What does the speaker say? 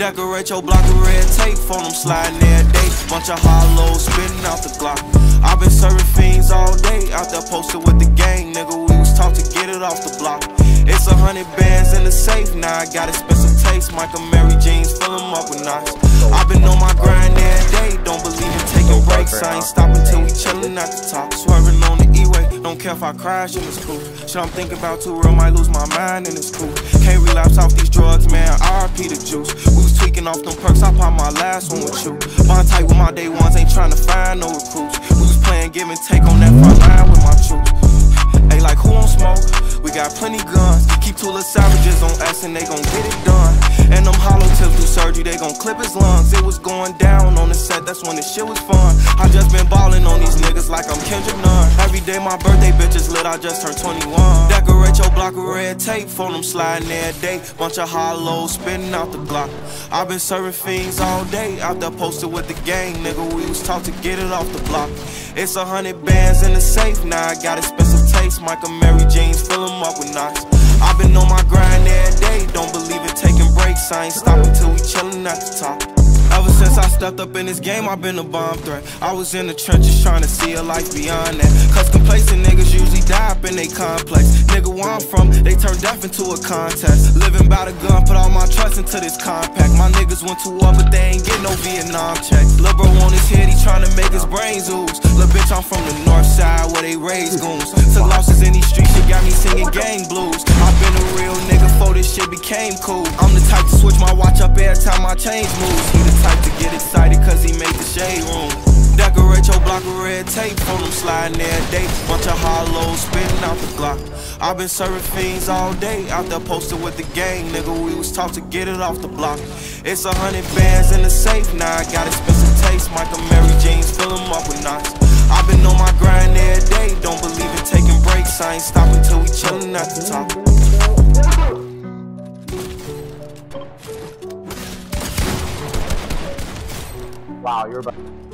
Decorate your block with red tape, phone them sliding every day. Bunch of hollows spinning out the Glock. i been serving fiends all day, out there posted with the gang, nigga. We was taught to get it off the block. It's a hundred bands in the safe, now I got expensive taste. my Amiri jeans, fill them up with knots. i been on my grind every day, don't believe in taking breaks. I ain't stopping till we chillin' at the top, swerving on the E-way. Don't care if I crash in this coupe. Shit I'm thinking about too real, might lose my mind in this coupe. Can't relapse off these drugs, man. RIP the juice. Off them perks, I popped my last one with you. Bond tight with my day ones, ain't trying to find no recruits. We was playing give and take on that front line with my troops. Hey, like who on smoke? We got plenty guns. Keep two little savages on us and they gon' get it done. And them hollow tips do surgery, they gon' clip his lungs. It was going down on the set, that's when the shit was fun. Nunn. Every day my birthday bitches lit, I just turned 21. Decorate your block with red tape, phone them sliding day Bunch of hollows spinning out the block. i been serving fiends all day, out there posted with the gang, nigga. We was taught to get it off the block. It's a hundred bands in the safe, now I got expensive taste. my Amiri jeans, fill them up with knots. i been on my grind every day, don't believe in taking breaks. I ain't stopping till we chillin' at the top. Stepped up in this game, I've been a bomb threat. I was in the trenches trying to see a life beyond that. Cause complacent niggas usually die up in they complex. Nigga, where I'm from, they turn death into a contest. Living by the gun, put all my trust into this compact. My niggas went to war, but they ain't get no Vietnam checks. Lil' bro on his head, he trying to make his brains ooze. Lil' bitch, I'm from the north side where they raise goons. Took losses in these streets, shit got me singing gang blues. I've been a real nigga before this shit became cool. I'm the type to switch my watch up every time my change moves. He the type to get shade room. Decorate your block with red tape, phone them sliding every day. Bunch of hollows spitting out the Glock. i been serving fiends all day, out there posted with the gang, nigga. We was taught to get it off the block. It's a hundred bands in the safe, now I got expensive taste. my Amiri jeans, fill them up with knots. i been on my grind every day, don't believe in taking breaks. I ain't stopping till we chillin' at the top. Wow, you're about